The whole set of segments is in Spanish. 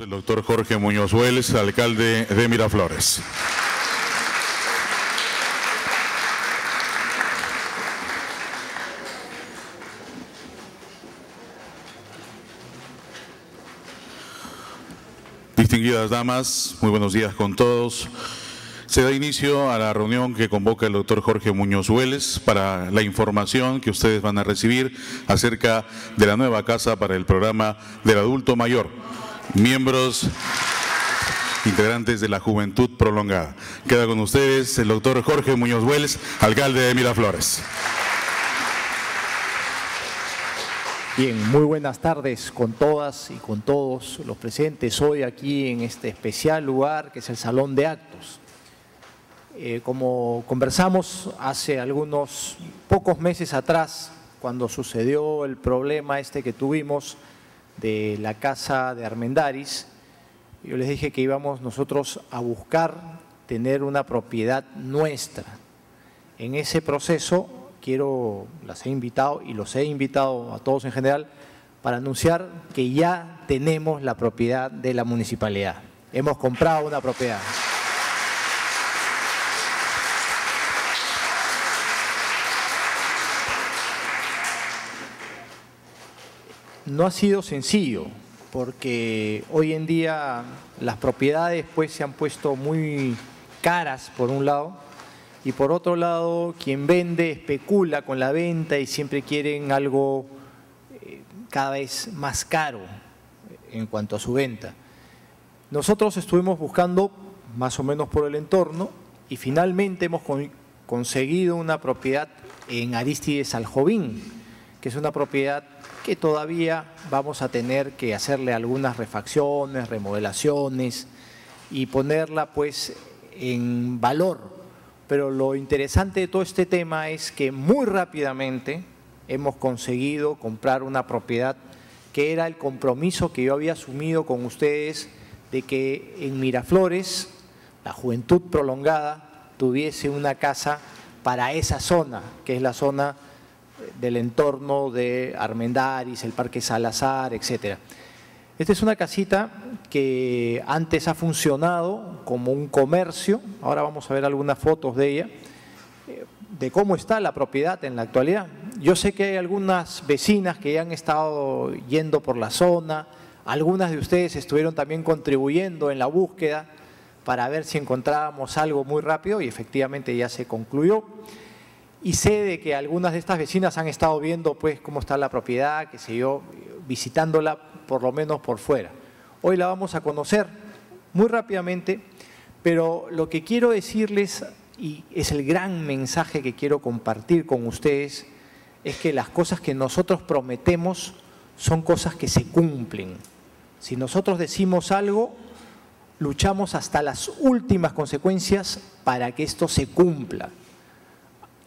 El doctor Jorge Muñoz Hueles, alcalde de Miraflores. Distinguidas damas, muy buenos días con todos. Se da inicio a la reunión que convoca el doctor Jorge Muñoz Hueles para la información que ustedes van a recibir acerca de la nueva casa para el programa del adulto mayor. Miembros integrantes de la Juventud Prolongada. Queda con ustedes el doctor Jorge Muñoz Hueles, alcalde de Miraflores. Bien, muy buenas tardes con todas y con todos los presentes hoy aquí en este especial lugar que es el Salón de Actos. Eh, como conversamos hace algunos pocos meses atrás, cuando sucedió el problema este que tuvimos de la casa de Armendaris, yo les dije que íbamos nosotros a buscar tener una propiedad nuestra. En ese proceso quiero, las he invitado y los he invitado a todos en general para anunciar que ya tenemos la propiedad de la municipalidad. Hemos comprado una propiedad. No ha sido sencillo, porque hoy en día las propiedades pues se han puesto muy caras por un lado y por otro lado quien vende especula con la venta y siempre quieren algo eh, cada vez más caro en cuanto a su venta. Nosotros estuvimos buscando más o menos por el entorno y finalmente hemos conseguido una propiedad en Aristides Aljovín, que es una propiedad que todavía vamos a tener que hacerle algunas refacciones, remodelaciones y ponerla pues en valor. Pero lo interesante de todo este tema es que muy rápidamente hemos conseguido comprar una propiedad que era el compromiso que yo había asumido con ustedes de que en Miraflores la juventud prolongada tuviese una casa para esa zona, que es la zona del entorno de Armendaris, el Parque Salazar, etc. Esta es una casita que antes ha funcionado como un comercio, ahora vamos a ver algunas fotos de ella, de cómo está la propiedad en la actualidad. Yo sé que hay algunas vecinas que ya han estado yendo por la zona, algunas de ustedes estuvieron también contribuyendo en la búsqueda para ver si encontrábamos algo muy rápido y efectivamente ya se concluyó y sé de que algunas de estas vecinas han estado viendo pues cómo está la propiedad, que sé yo, visitándola por lo menos por fuera. Hoy la vamos a conocer muy rápidamente, pero lo que quiero decirles, y es el gran mensaje que quiero compartir con ustedes, es que las cosas que nosotros prometemos son cosas que se cumplen. Si nosotros decimos algo, luchamos hasta las últimas consecuencias para que esto se cumpla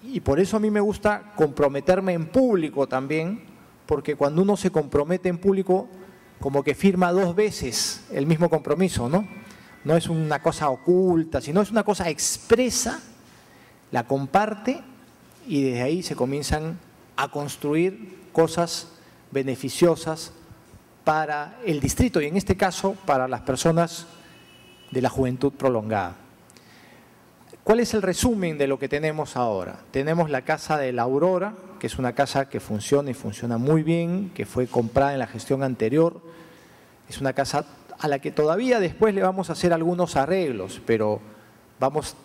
y por eso a mí me gusta comprometerme en público también, porque cuando uno se compromete en público, como que firma dos veces el mismo compromiso, ¿no? No es una cosa oculta, sino es una cosa expresa, la comparte y desde ahí se comienzan a construir cosas beneficiosas para el distrito y en este caso para las personas de la juventud prolongada. ¿Cuál es el resumen de lo que tenemos ahora? Tenemos la casa de la Aurora, que es una casa que funciona y funciona muy bien, que fue comprada en la gestión anterior. Es una casa a la que todavía después le vamos a hacer algunos arreglos, pero vamos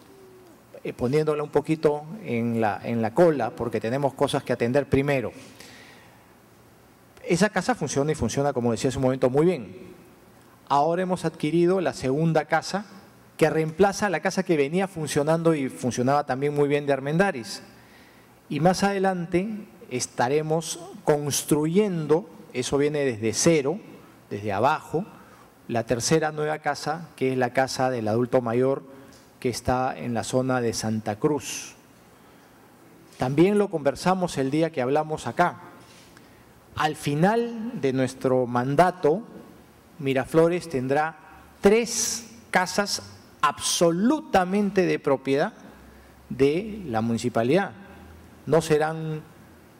eh, poniéndola un poquito en la, en la cola porque tenemos cosas que atender primero. Esa casa funciona y funciona, como decía hace un momento, muy bien. Ahora hemos adquirido la segunda casa que reemplaza la casa que venía funcionando y funcionaba también muy bien de Armendaris. Y más adelante estaremos construyendo, eso viene desde cero, desde abajo, la tercera nueva casa, que es la casa del adulto mayor que está en la zona de Santa Cruz. También lo conversamos el día que hablamos acá. Al final de nuestro mandato, Miraflores tendrá tres casas absolutamente de propiedad de la municipalidad. No serán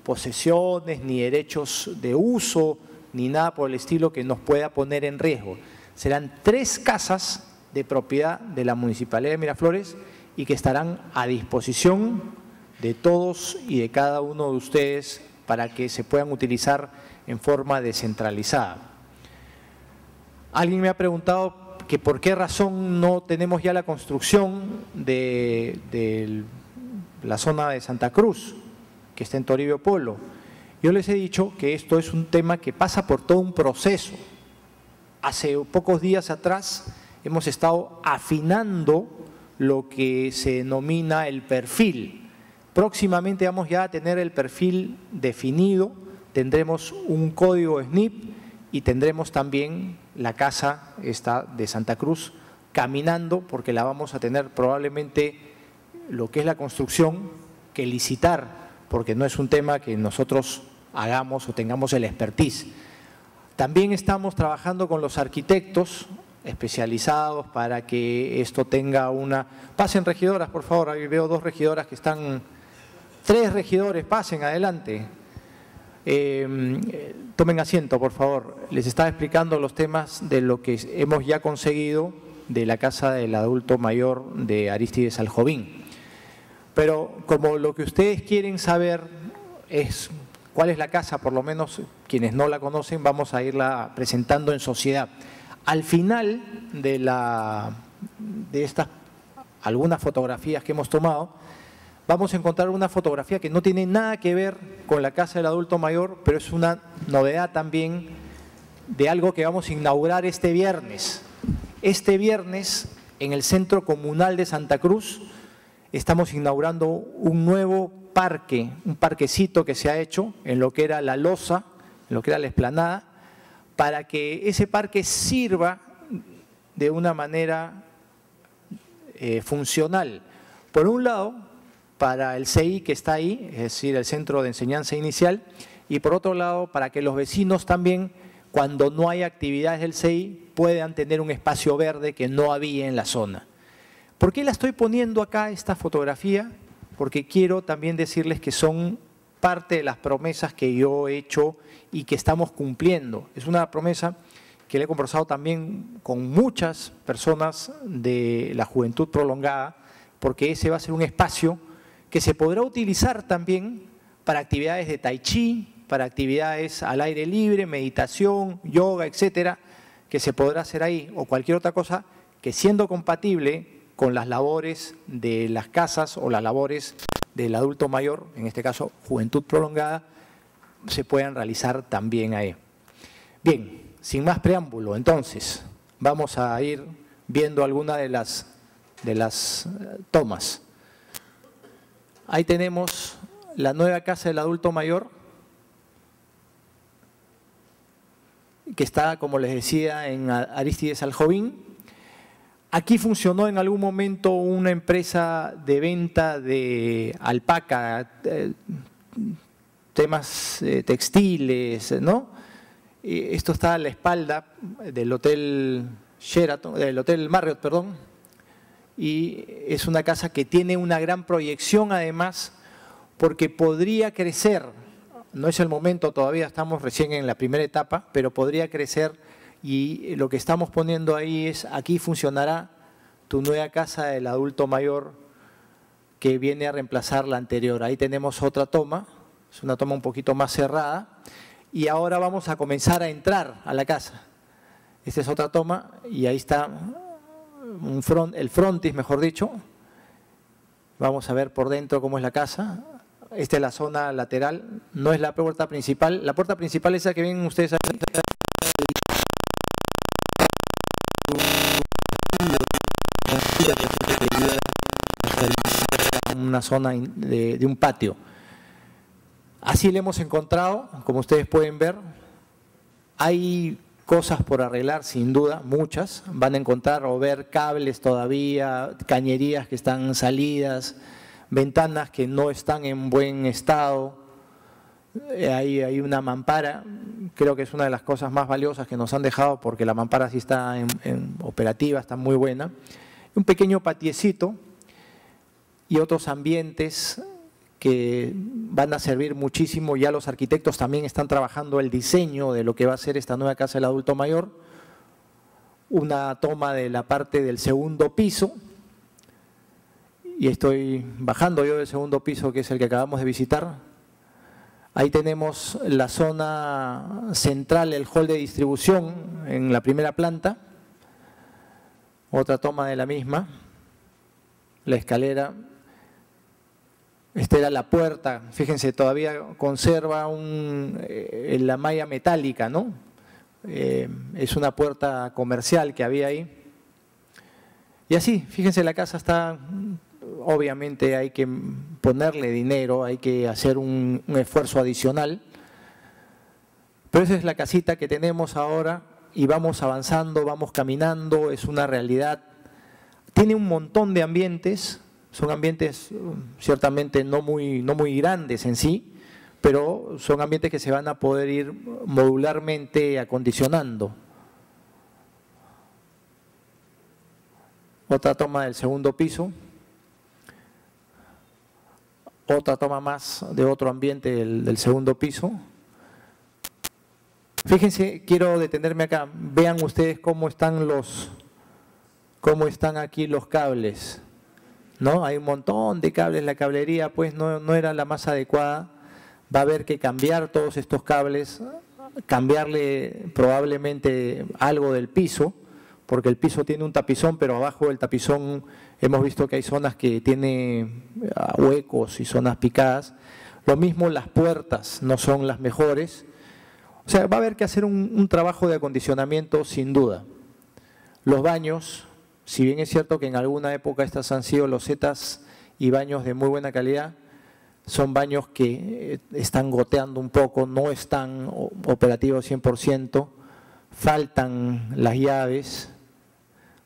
posesiones ni derechos de uso ni nada por el estilo que nos pueda poner en riesgo. Serán tres casas de propiedad de la Municipalidad de Miraflores y que estarán a disposición de todos y de cada uno de ustedes para que se puedan utilizar en forma descentralizada. Alguien me ha preguntado que por qué razón no tenemos ya la construcción de, la zona de Santa Cruz, que está en Toribio Polo. Yo les he dicho que esto es un tema que pasa por todo un proceso. Hace pocos días atrás hemos estado afinando lo que se denomina el perfil. Próximamente vamos ya a tener el perfil definido, tendremos un código SNIP y tendremos también la casa esta de Santa Cruz caminando porque la vamos a tener probablemente lo que es la construcción que licitar porque no es un tema que nosotros hagamos o tengamos el expertise. También estamos trabajando con los arquitectos especializados para que esto tenga una... Pasen regidoras, por favor, ahí veo dos regidoras que están... Tres regidores, pasen adelante. Em, tomen asiento, por favor. Les estaba explicando los temas de lo que hemos ya conseguido de la Casa del Adulto Mayor de Aristides Aljovín. Pero como lo que ustedes quieren saber es cuál es la casa, por lo menos quienes no la conocen, vamos a irla presentando en sociedad. Al final de, la, de estas algunas fotografías que hemos tomado, vamos a encontrar una fotografía que no tiene nada que ver con la casa del adulto mayor, pero es una novedad también de algo que vamos a inaugurar este viernes. Este viernes, en el Centro Comunal de Santa Cruz, estamos inaugurando un nuevo parque, un parquecito que se ha hecho en lo que era la losa, en lo que era la esplanada, para que ese parque sirva de una manera eh, funcional. Por un lado, para el CI que está ahí, es decir, el Centro de Enseñanza Inicial, y por otro lado, para que los vecinos también, cuando no hay actividades del CI, puedan tener un espacio verde que no había en la zona. ¿Por qué la estoy poniendo acá, esta fotografía? Porque quiero también decirles que son parte de las promesas que yo he hecho y que estamos cumpliendo. Es una promesa que le he conversado también con muchas personas de la juventud prolongada, porque ese va a ser un espacio que se podrá utilizar también para actividades de tai chi, para actividades al aire libre, meditación, yoga, etcétera, que se podrá hacer ahí, o cualquier otra cosa que siendo compatible con las labores de las casas o las labores del adulto mayor, en este caso juventud prolongada, se puedan realizar también ahí. Bien, sin más preámbulo, entonces, vamos a ir viendo algunas de las, de las eh, tomas. Ahí tenemos la nueva casa del adulto mayor, que está, como les decía, en Aristides Aljovín, Aquí funcionó en algún momento una empresa de venta de alpaca, eh, temas eh, textiles, ¿no? Esto está a la espalda del Hotel Sheraton, del Hotel Marriott, perdón, y es una casa que tiene una gran proyección además porque podría crecer, no es el momento todavía, estamos recién en la primera etapa, pero podría crecer y lo que estamos poniendo ahí es, aquí funcionará tu nueva casa del adulto mayor que viene a reemplazar la anterior. Ahí tenemos otra toma, es una toma un poquito más cerrada, y ahora vamos a comenzar a entrar a la casa. Esta es otra toma y ahí está un front, el frontis, mejor dicho. Vamos a ver por dentro cómo es la casa. Esta es la zona lateral, no es la puerta principal. La puerta principal es la que ven ustedes ahí una zona de, un patio. Así le hemos encontrado, como ustedes pueden ver, hay cosas por arreglar, sin duda, muchas. Van a encontrar o ver cables todavía, cañerías que están salidas, ventanas que no están en buen estado. Eh, hay, hay una mampara, creo que es una de las cosas más valiosas que nos han dejado porque la mampara sí está en operativa, está muy buena un pequeño patiecito y otros ambientes que van a servir muchísimo. Ya los arquitectos también están trabajando el diseño de lo que va a ser esta nueva casa del adulto mayor. una toma de la parte del segundo piso, y estoy bajando yo del segundo piso, que es el que acabamos de visitar. Ahí tenemos la zona central, el hall de distribución en la primera planta, otra toma de la misma, la escalera, esta era la puerta, fíjense, todavía conserva un, eh, la malla metálica, ¿no? Eh, es una puerta comercial que había ahí. Y así, fíjense, la casa está, obviamente hay que ponerle dinero, hay que hacer un, un esfuerzo adicional, pero esa es la casita que tenemos ahora y vamos avanzando, vamos caminando, es una realidad. Tiene un montón de ambientes, son ambientes ciertamente no muy, no muy grandes en sí, pero son ambientes que se van a poder ir modularmente acondicionando. Otra toma del segundo piso. Otra toma más de otro ambiente del, del segundo piso. Fíjense, quiero detenerme acá. Vean ustedes cómo están los, cómo están aquí los cables. ¿No? Hay un montón de cables, la cablería pues no, era la más adecuada va a haber que cambiar todos estos cables, cambiarle probablemente algo del piso, porque el piso tiene un tapizón, pero abajo del tapizón hemos visto que hay zonas que tiene ah, huecos y zonas picadas. Lo mismo las puertas no son las mejores. O sea, va a haber que hacer un trabajo de acondicionamiento sin duda. Los baños, si bien es cierto que en alguna época estas han sido losetas y baños de muy buena calidad, son baños que eh, están goteando un poco, no están operativos 100%, faltan las llaves.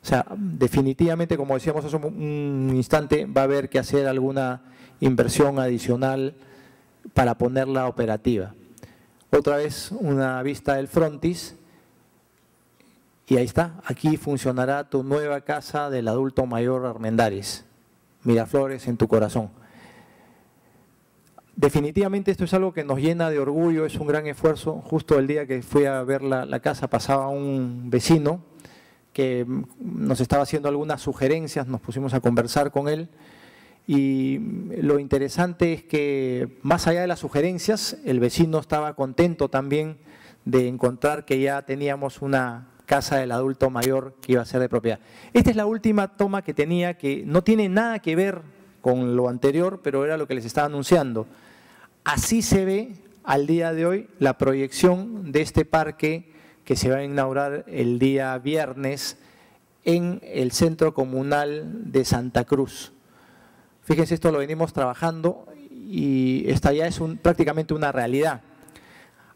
O sea, definitivamente, como decíamos hace un instante, va a haber que hacer alguna inversión adicional para ponerla operativa. Otra vez una vista del frontis y ahí está, aquí funcionará tu nueva casa del adulto mayor Armendares. Miraflores en tu corazón. Definitivamente esto es algo que nos llena de orgullo, es un gran esfuerzo. Justo el día que fui a ver la, casa pasaba un vecino que nos estaba haciendo algunas sugerencias, nos pusimos a conversar con él y lo interesante es que más allá de las sugerencias, el vecino estaba contento también de encontrar que ya teníamos una casa del adulto mayor que iba a ser de propiedad. Esta es la última toma que tenía que no tiene nada que ver con lo anterior, pero era lo que les estaba anunciando. Así se ve al día de hoy la proyección de este parque que se va a inaugurar el día viernes en el Centro Comunal de Santa Cruz. Fíjense, esto lo venimos trabajando y esta ya es prácticamente una realidad.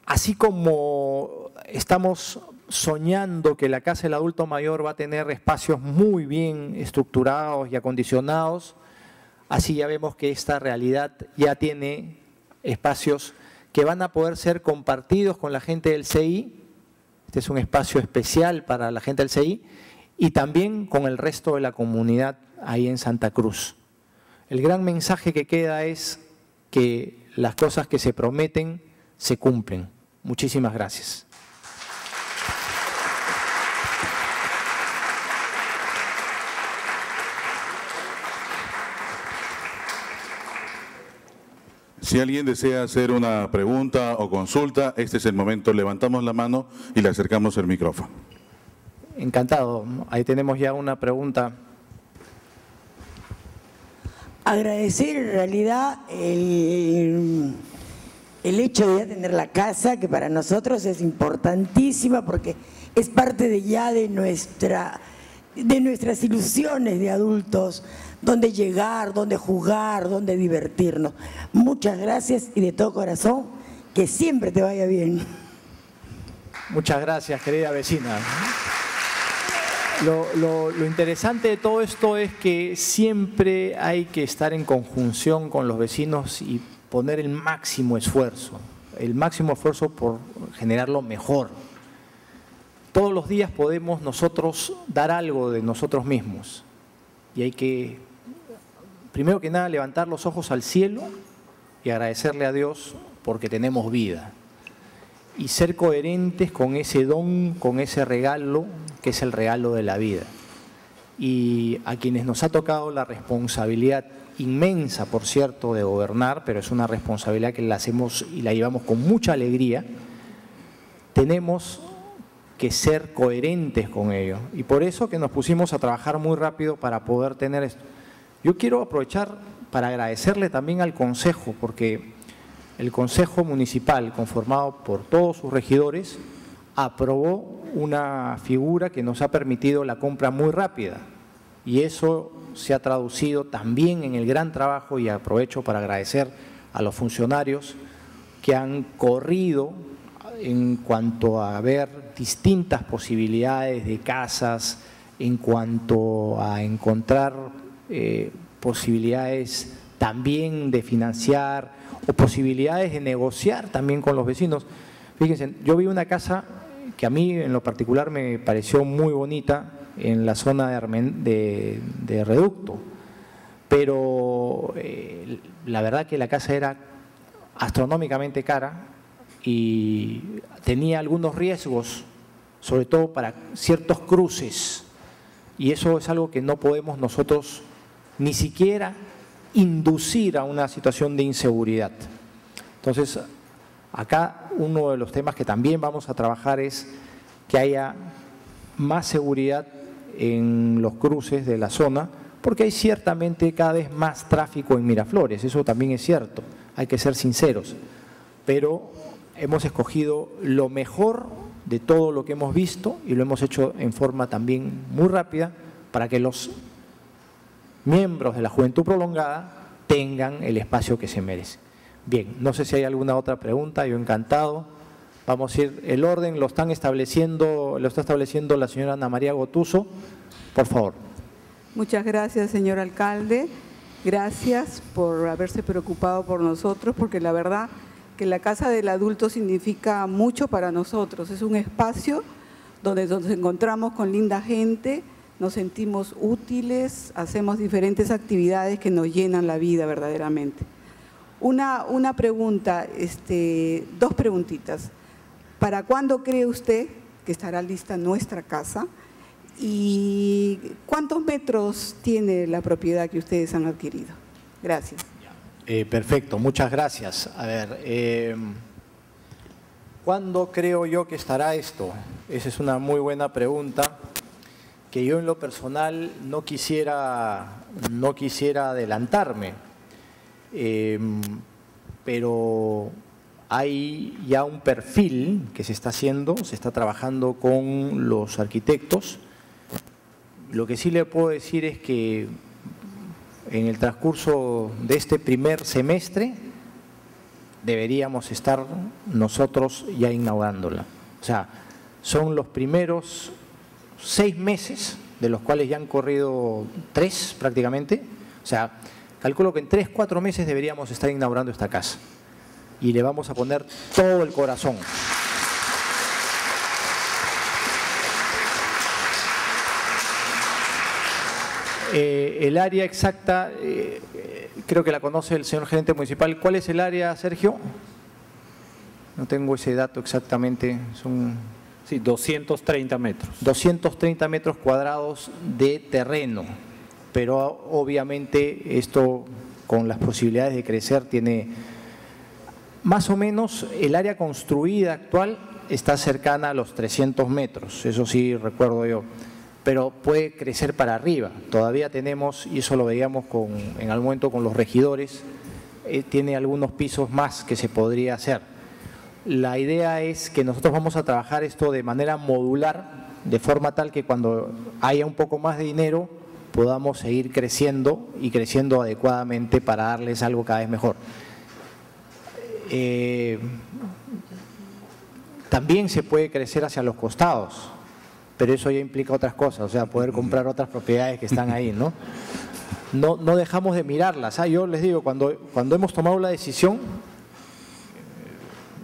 Así como estamos soñando que la Casa del Adulto Mayor va a tener espacios muy bien estructurados y acondicionados, así ya vemos que esta realidad ya tiene espacios que van a poder ser compartidos con la gente del CI. Este es un espacio especial para la gente del CI y también con el resto de la comunidad ahí en Santa Cruz. El gran mensaje que queda es que las cosas que se prometen se cumplen. Muchísimas gracias. Si alguien desea hacer una pregunta o consulta, este es el momento. Levantamos la mano y le acercamos el micrófono. Encantado. Ahí tenemos ya una pregunta. Agradecer en realidad el, el hecho de ya tener la casa, que para nosotros es importantísima porque es parte de ya de nuestra de nuestras ilusiones de adultos, donde llegar, donde jugar, donde divertirnos. Muchas gracias y de todo corazón, que siempre te vaya bien. Muchas gracias, querida vecina. Lo, interesante de todo esto es que siempre hay que estar en conjunción con los vecinos y poner el máximo esfuerzo, el máximo esfuerzo por generar lo mejor. Todos los días podemos nosotros dar algo de nosotros mismos y hay que, primero que nada, levantar los ojos al cielo y agradecerle a Dios porque tenemos vida. y ser coherentes con ese don, con ese regalo que es el regalo de la vida. Y a quienes nos ha tocado la responsabilidad inmensa, por cierto, de gobernar, pero es una responsabilidad que la hacemos y la llevamos con mucha alegría, tenemos que ser coherentes con ello. Y por eso que nos pusimos a trabajar muy rápido para poder tener esto. Yo quiero aprovechar para agradecerle también al Consejo, porque el Consejo Municipal, conformado por todos sus regidores, aprobó una figura que nos ha permitido la compra muy rápida. Y eso se ha traducido también en el gran trabajo, y aprovecho para agradecer a los funcionarios que han corrido en cuanto a ver distintas posibilidades de casas, en cuanto a encontrar eh, posibilidades también de financiar o posibilidades de negociar también con los vecinos. Fíjense, yo vi una casa que a mí en lo particular me pareció muy bonita en la zona de, de, Reducto, pero eh, la verdad que la casa era astronómicamente cara y tenía algunos riesgos, sobre todo para ciertos cruces, y eso es algo que no podemos nosotros ni siquiera inducir a una situación de inseguridad. Entonces, acá uno de los temas que también vamos a trabajar es que haya más seguridad en los cruces de la zona, porque hay ciertamente cada vez más tráfico en Miraflores, eso también es cierto, hay que ser sinceros, pero hemos escogido lo mejor de todo lo que hemos visto y lo hemos hecho en forma también muy rápida para que los miembros de la Juventud Prolongada tengan el espacio que se merece. Bien, no sé si hay alguna otra pregunta, yo encantado. Vamos a ir, el orden lo están estableciendo, lo está estableciendo la señora Ana María Gotuso. Por favor. Muchas gracias, señor alcalde. Gracias por haberse preocupado por nosotros, porque la verdad que la Casa del Adulto significa mucho para nosotros. Es un espacio donde nos encontramos con linda gente, nos sentimos útiles, hacemos diferentes actividades que nos llenan la vida verdaderamente. Una, una pregunta, este, dos preguntitas. ¿Para cuándo cree usted que estará lista nuestra casa? ¿Y cuántos metros tiene la propiedad que ustedes han adquirido? Gracias. Eh, perfecto, muchas gracias. A ver, eh, ¿cuándo creo yo que estará esto? Esa es una muy buena pregunta que yo en lo personal no quisiera, no quisiera adelantarme, em, pero hay ya un perfil que se está haciendo, se está trabajando con los arquitectos. Lo que sí le puedo decir es que en el transcurso de este primer semestre deberíamos estar nosotros ya inaugurándola. O sea, son los primeros seis meses, de los cuales ya han corrido tres prácticamente. O sea, calculo que en tres, cuatro meses deberíamos estar inaugurando esta casa. Y le vamos a poner todo el corazón. Eh, el área exacta, eh, creo que la conoce el señor gerente municipal. ¿Cuál es el área, Sergio? No tengo ese dato exactamente. Son Sí, 230 metros. 230 metros cuadrados de terreno, pero obviamente esto con las posibilidades de crecer tiene más o menos el área construida actual está cercana a los 300 metros, eso sí recuerdo yo, pero puede crecer para arriba. Todavía tenemos, y eso lo veíamos con, en algún momento con los regidores, eh, tiene algunos pisos más que se podría hacer la idea es que nosotros vamos a trabajar esto de manera modular, de forma tal que cuando haya un poco más de dinero podamos seguir creciendo y creciendo adecuadamente para darles algo cada vez mejor. Eh, también se puede crecer hacia los costados, pero eso ya implica otras cosas, o sea, poder comprar otras propiedades que están ahí, ¿no? No, dejamos de mirarlas. Ah, yo les digo, cuando, cuando hemos tomado la decisión,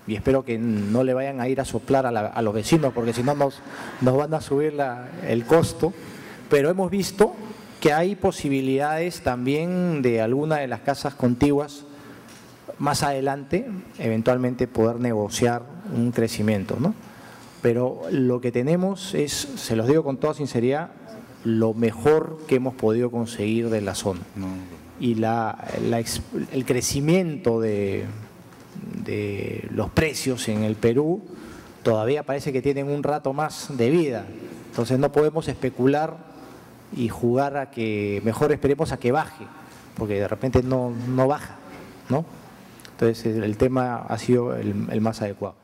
y espero que no le vayan a ir a soplar a, los vecinos porque si no nos, nos van a subir el costo, pero hemos visto que hay posibilidades también de alguna de las casas contiguas más adelante, eventualmente poder negociar un crecimiento, ¿no? Pero lo que tenemos es, se los digo con toda sinceridad, lo mejor que hemos podido conseguir de la zona. Y la, la ex- el crecimiento de, de los precios en el Perú todavía parece que tienen un rato más de vida. Entonces no podemos especular y jugar a que mejor esperemos a que baje, porque de repente no, no baja, ¿no? Entonces el el tema ha sido el- el más adecuado.